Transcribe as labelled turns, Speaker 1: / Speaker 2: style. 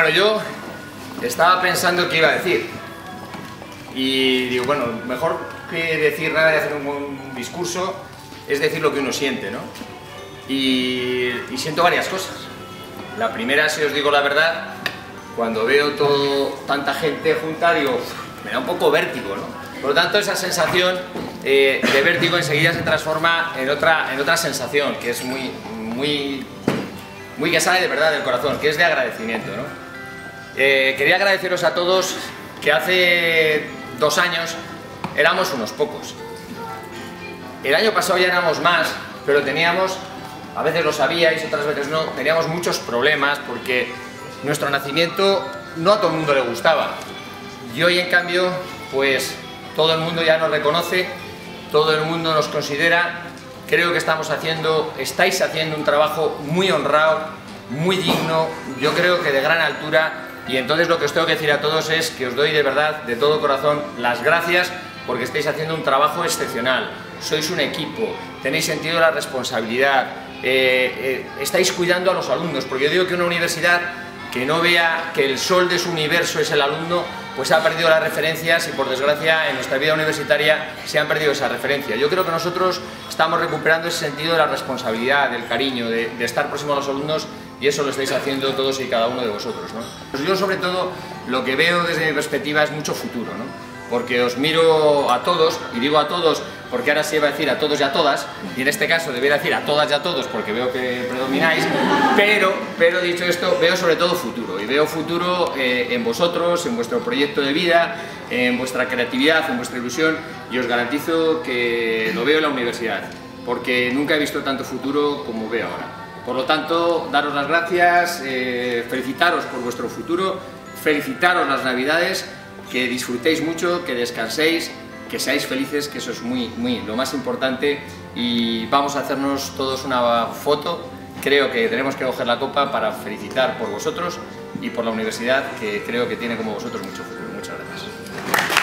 Speaker 1: Bueno, yo estaba pensando qué iba a decir. Y digo, bueno, mejor que decir nada y hacer un buen discurso es decir lo que uno siente, ¿no? Y, y siento varias cosas. La primera, si os digo la verdad, cuando veo todo, tanta gente junta, digo, me da un poco vértigo, ¿no? Por lo tanto, esa sensación eh, de vértigo enseguida se transforma en otra, en otra sensación, que es muy, muy, muy que sale de verdad del corazón, que es de agradecimiento, ¿no? Eh, quería agradeceros a todos que hace dos años éramos unos pocos. El año pasado ya éramos más, pero teníamos, a veces lo sabíais, otras veces no, teníamos muchos problemas porque nuestro nacimiento no a todo el mundo le gustaba. Y hoy, en cambio, pues todo el mundo ya nos reconoce, todo el mundo nos considera. Creo que estamos haciendo, estáis haciendo un trabajo muy honrado, muy digno, yo creo que de gran altura. Y entonces lo que os tengo que decir a todos es que os doy de verdad, de todo corazón, las gracias porque estáis haciendo un trabajo excepcional. Sois un equipo, tenéis sentido de la responsabilidad, eh, eh, estáis cuidando a los alumnos, porque yo digo que una universidad que no vea que el sol de su universo es el alumno, pues ha perdido las referencias y por desgracia en nuestra vida universitaria se han perdido esa referencia. Yo creo que nosotros estamos recuperando ese sentido de la responsabilidad, del cariño, de, estar próximo a los alumnos y eso lo estáis haciendo todos y cada uno de vosotros. ¿no? Pues yo sobre todo lo que veo desde mi perspectiva es mucho futuro. ¿no? porque os miro a todos, y digo a todos porque ahora se iba a decir a todos y a todas, y en este caso debería decir a todas y a todos porque veo que predomináis, pero, pero dicho esto, veo sobre todo futuro, y veo futuro eh, en vosotros, en vuestro proyecto de vida, en vuestra creatividad, en vuestra ilusión, y os garantizo que lo veo en la universidad, porque nunca he visto tanto futuro como veo ahora. Por lo tanto, daros las gracias, eh, felicitaros por vuestro futuro, felicitaros las Navidades, que disfrutéis mucho, que descanséis, que seáis felices, que eso es muy, muy lo más importante y vamos a hacernos todos una foto. Creo que tenemos que coger la copa para felicitar por vosotros y por la universidad que creo que tiene como vosotros mucho futuro. Muchas gracias.